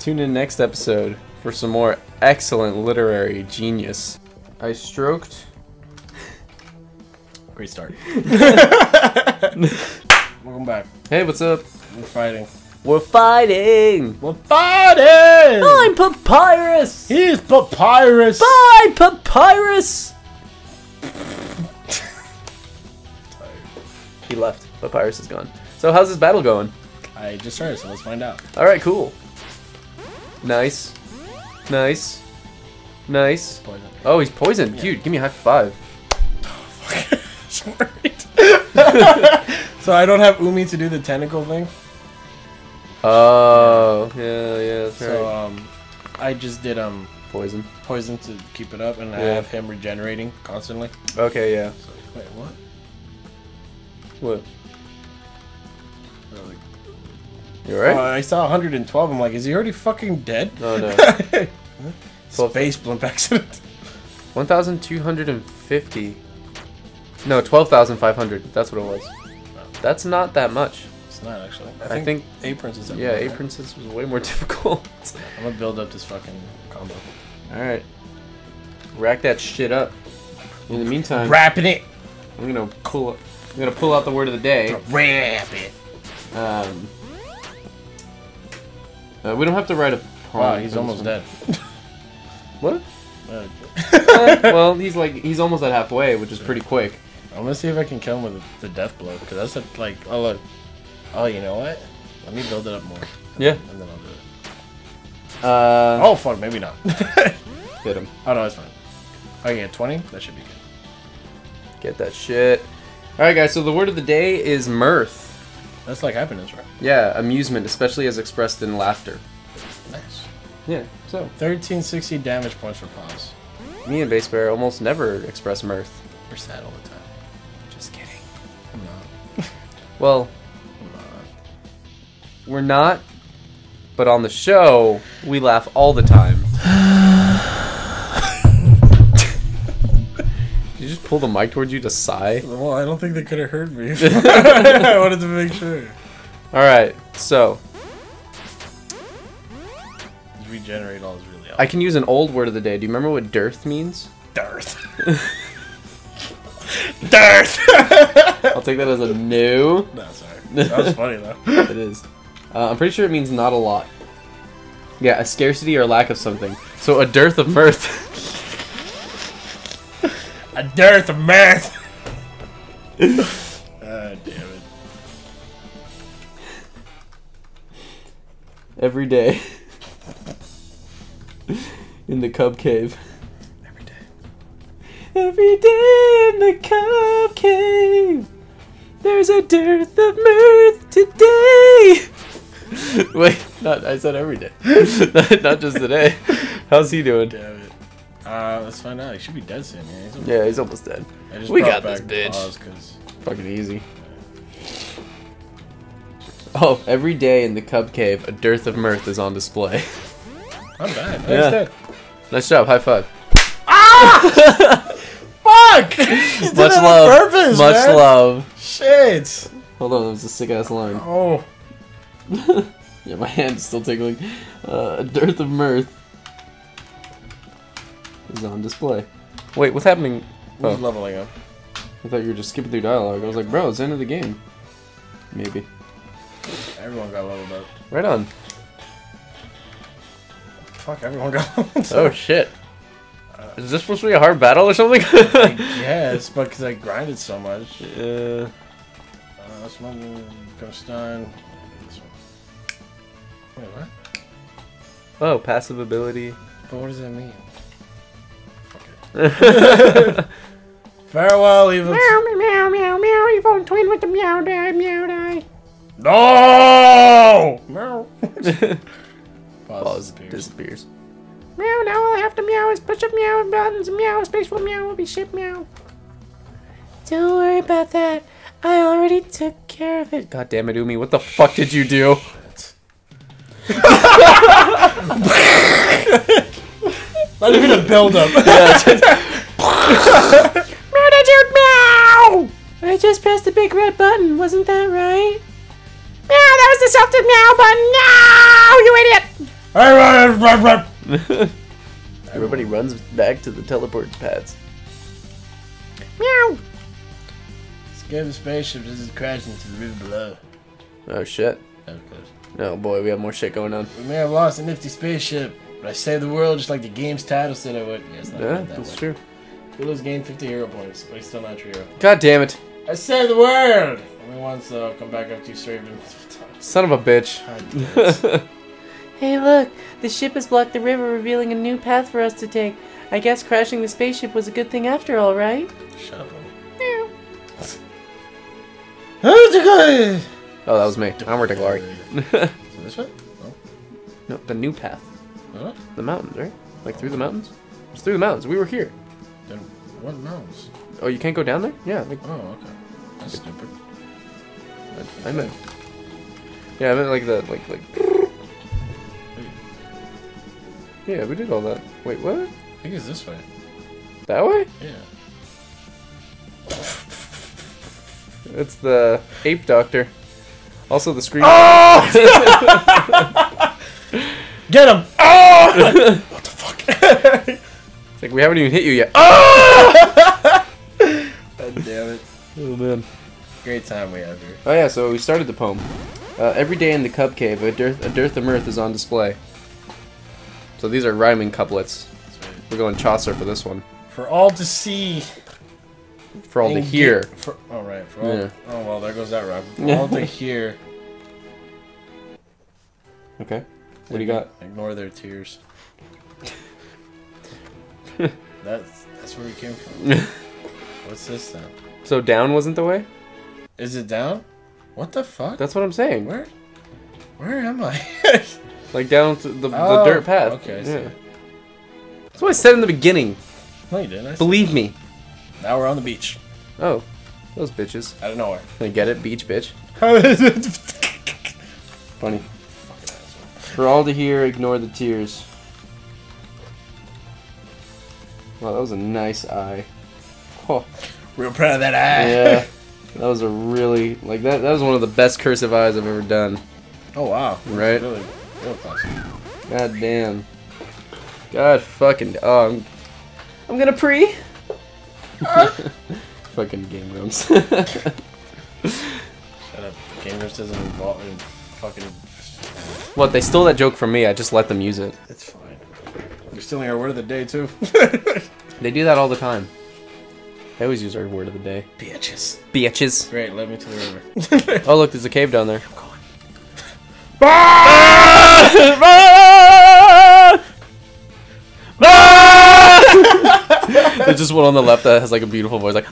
Tune in next episode for some more excellent literary genius. I stroked. Great start. Welcome back. Hey, what's up? We're fighting. We're fighting. We're fighting! I'm Papyrus. He's Papyrus! Bye, Papyrus. he left. Papyrus is gone. So how's this battle going? I just started, so let's find out. All right, cool. Nice, nice, nice. Poison. Oh, he's poisoned. Dude, Give me a high five. Sorry. so I don't have Umi to do the tentacle thing. Oh, yeah, yeah, So right. um, I just did um Poison. poison to keep it up, and I have him regenerating constantly. Okay, yeah. So wait, what? What? You alright? Oh, I saw 112. I'm like, is he already fucking dead? oh no. Space blimp accident. 1,250. No, 12,500. That's what it was. That's not that much. It's not actually. I I think, think, A Princess. is yeah, right? Princess was way more difficult. I'm gonna build up this fucking combo. Alright. Rack that shit up. In the meantime, Wrapping it. I'm gonna pull I'm gonna pull out the word of the day. Wrap it. Um, uh, we don't have to write a poem. Wow, he's almost dead. What? Uh, well, he's like he's almost at halfway, which is pretty quick. I'm gonna see if I can kill him with the death blow, because that's a, like, oh look, oh you know what? Let me build it up more, Yeah. and then I'll do it. Uh, Oh fuck, maybe not. hit him. Oh no, it's fine. Oh yeah, 20. That should be good. Get that shit. All right, guys. So the word of the day is mirth. That's like happiness, right? Yeah, amusement, especially as expressed in laughter. Nice. Yeah. So 1360 damage points for pause. me and BassBear almost never express mirth. We're sad all the time. Just kidding. I'm not. Well, I'm not. we're not, but on the show we laugh all the time. Pull the mic towards you to sigh? Well, I don't think they could have heard me. I wanted to make sure. All right. So Regenerate all is really I can use an old word of the day. Do you remember what dearth means? Dearth. Darth! I'll take that as a no. no, sorry. That was funny though. It is. Uh, I'm pretty sure it means not a lot. Yeah, a scarcity or lack of something. So a dearth of mirth. A dearth of mirth. Ah, damn it. Every day. in the cub cave. Every day. Every day in the cub cave. There's a dearth of mirth today. Wait, not I said every day. not, not just today. How's he doing? Damn it. Uh, let's find out. He should be dead soon. Yeah, he's Yeah, he's almost dead. We got this bitch. 'cause- Fucking easy. Oh, every day in the Cub Cave, a dearth of mirth is on display. I'm bad. Yeah. Dead. nice job, high five. Ah! Fuck! Much love. purpose, Much man. love. Shit. Hold on, that was a sick ass line. Oh. Yeah, my hand's still tickling. Uh, a dearth of mirth is on display. Wait, what's happening? Who's Oh. leveling up? I thought you were just skipping through dialogue. I was like, bro, it's the end of the game. Maybe. Everyone got leveled up. Right on. Fuck, everyone got leveled up. Oh shit. Is this supposed to be a hard battle or something? Yes, but because I grinded so much. uh, Uh, this one become stun. This one. Wait, what? oh, passive ability. But what does that mean? Fuck it. Farewell, evil. Meow, meow, meow, meow, evil twin with the meow die, meow die. No! Meow. Pause Pause disappears. disappears. Meow, now all I have to meow is push up meow buttons, meow, space will meow will be shit meow. Don't worry about that. I already took care of it. God damn it, Umi. What the fuck did you do? Not even a build up. Yeah, just- Meow, meow? I just pressed the big red button. Wasn't that right? Meow, that was the softest meow button. No, you idiot. Everybody runs back to the teleport pads. Meow. Scared the spaceship just is crashing into the river below. Oh shit. That was close. Oh boy, we have more shit going on. We may have lost a nifty spaceship, but I saved the world just like the game's title said I would. Yeah, not Yeah, that that's way. true. Phil's gained 50 hero points, but he's still not your hero. God damn it. I saved the world! Only once, though. I'll come back after you saved him. Son of a bitch. God damn it. Hey, look! The ship has blocked the river, revealing a new path for us to take. I guess crashing the spaceship was a good thing after all, right? Shut up. oh, that was me. I'm Rick Glory. Is it this way? no, the new path. Huh? The mountains, right? Like through the mountains? It's through the mountains. We were here. Then what mouse? Oh, you can't go down there? Yeah, like, Oh, okay. That's stupid. I, I meant. Yeah, I meant like the like like. Yeah, we did all that. Wait, what? I think it's this way. That way? Yeah. It's the ape doctor. Also the screen. Oh! Get him! Oh! what the fuck? It's like we haven't even hit you yet. Oh! God damn it. Oh man. Great time we have here. Oh yeah, so we started the poem. Uh, every day in the Cub Cave, a dearth, a dearth of mirth is on display. So these are rhyming couplets. Right. We're going Chaucer for this one. For all to see. For all to hear. get- For, oh, right. For all, Yeah. Oh, well, there goes that rhyme. For all to hear. Okay. What do you got? Ignore their tears. that's that's where we came from. What's this then? So down wasn't the way? Is it down? What the fuck? That's what I'm saying. where? Where am I? Like down to the, the Oh, dirt path. okay, I see. Yeah. That's what I said in the beginning. no, you didn't. I Believe me. Now we're on the beach. Oh, those bitches. Out of nowhere. I get it, beach bitch. Funny. For all to hear, ignore the tears. Wow, that was a nice eye. Oh, Real proud of that eye. yeah. That was a really like that. That was one of the best cursive eyes I've ever done. Oh wow. Right. Really, real classic. God damn. God fucking. Oh, I'm. I'm gonna pre. fucking game rooms. Shut up. Game Gamers doesn't involve in fucking. What? They stole that joke from me. I just let them use it. It's fine. They're stealing our word of the day too. They do that all the time. They always use our word of the day. Bitches. Bitches. Great. Let me to the river. Oh look, there's a cave down there. I'm going. There's just one on the left that has like a beautiful voice, like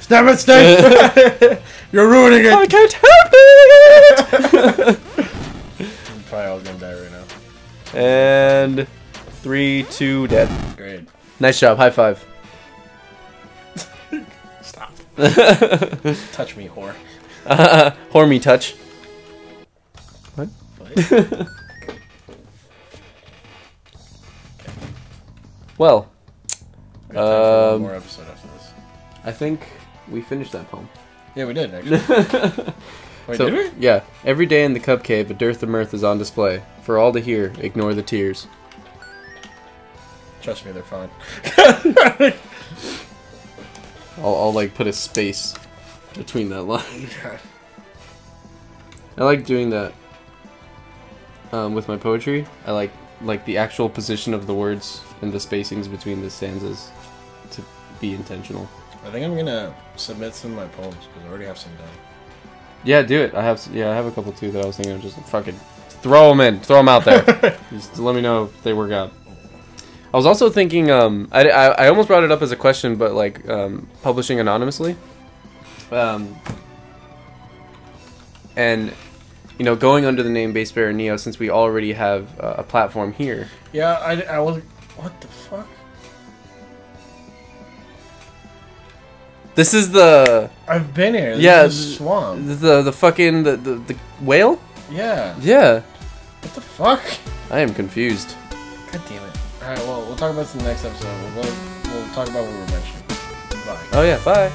Stop it, Steve! You're ruining it. I can't help it. I'm probably all gonna die right now. and three, two, dead. Great. Nice job. High five. Stop. Touch me, whore. Hormy touch. What? Well, We got one Um, more episode after this. I think we finished that poem. Yeah, we did actually. Wait, so, yeah, every day in the Cub Cave, a dearth of mirth is on display. For all to hear, ignore the tears. Trust me, they're fine. I'll, I'll like put a space between that line. I like doing that um, with my poetry. I like like the actual position of the words and the spacings between the stanzas to be intentional. I think I'm gonna submit some of my poems because I already have some done. Yeah, do it. I have yeah, I have a couple too that I was thinking of just fucking throw them in, throw them out there. just let me know if they work out. I was also thinking, um, I, I, I almost brought it up as a question, but like um, publishing anonymously, um, and you know going under the name BassBear Neyo since we already have uh, a platform here. Yeah, I, I was. What the fuck? This is the I've been here. This Yeah, is a th- swamp. the the fucking the, the, the whale. Yeah. Yeah, What the fuck? I am confused. God damn it. Alright, well, we'll talk about this in the next episode. We'll, we'll, we'll talk about what we were mentioning. Bye. Oh yeah, bye.